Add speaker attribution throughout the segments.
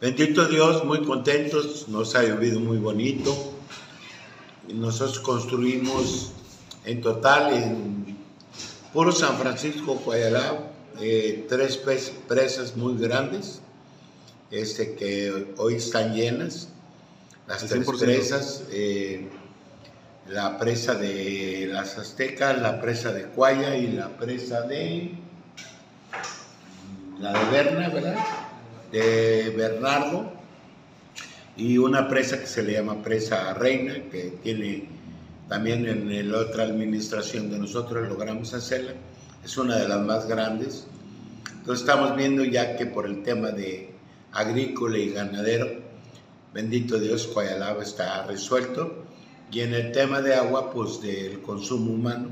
Speaker 1: Bendito Dios, muy contentos, nos ha llovido muy bonito. Nosotros construimos en total en puro San Francisco, Guayalá, eh, tres presas muy grandes, este, que hoy están llenas. Las tres presas, eh, la presa de las Aztecas, la presa de Cuaya y la presa de la de Berna, ¿verdad? De Bernardo. Y una presa que se le llama presa Reina, que tiene también en la otra administración de nosotros logramos hacerla. Es una de las más grandes. Entonces estamos viendo ya que por el tema de agrícola y ganadero, bendito Dios, Coyalaba está resuelto. Y en el tema de agua, pues del consumo humano,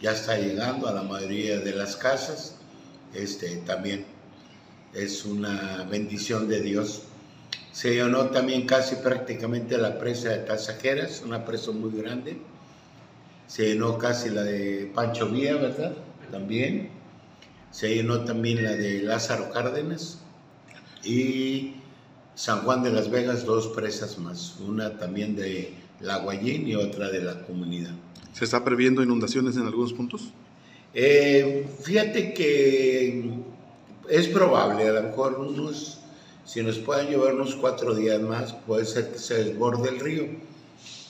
Speaker 1: ya está llegando a la mayoría de las casas. Este, también es una bendición de Dios. Se llenó también casi prácticamente la presa de Tasajeras, una presa muy grande. Se llenó casi la de Pancho Villa, ¿verdad? También. Se llenó también la de Lázaro Cárdenas. Y San Juan de las Vegas, dos presas más. Una también de La Guayín y otra de la comunidad.
Speaker 2: ¿Se está previendo inundaciones en algunos puntos?
Speaker 1: Eh, fíjate que es probable, a lo mejor unos, si nos pueden llevar unos cuatro días más, puede ser que se desborde el río.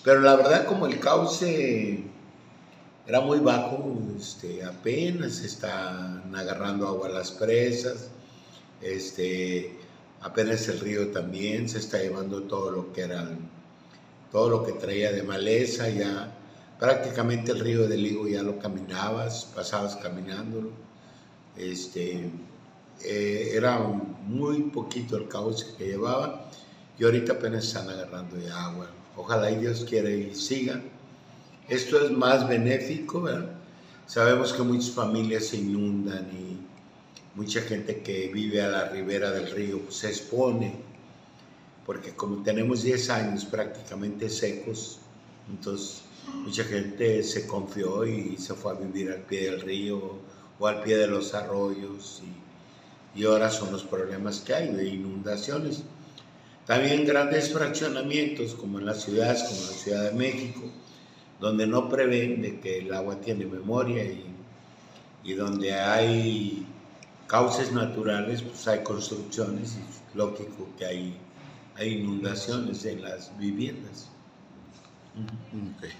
Speaker 1: Pero la verdad, como el cauce era muy bajo, este, apenas están agarrando agua las presas, este, apenas el río también se está llevando todo lo que era, todo lo que traía de maleza, ya prácticamente el río del Ligo ya lo caminabas, pasabas caminándolo, este, eh, era muy poquito el cauce que llevaba y ahorita apenas están agarrando ya agua. Ojalá y Dios quiera y siga. Esto es más benéfico, Sabemos que muchas familias se inundan y mucha gente que vive a la ribera del río pues, se expone, porque como tenemos 10 años prácticamente secos, entonces mucha gente se confió y se fue a vivir al pie del río o al pie de los arroyos y y ahora son los problemas que hay de inundaciones. También grandes fraccionamientos como en las ciudades, como la Ciudad de México, donde no prevén de que el agua tiene memoria y, y donde hay cauces naturales, pues hay construcciones y es lógico que hay, hay inundaciones en las viviendas.
Speaker 2: Okay.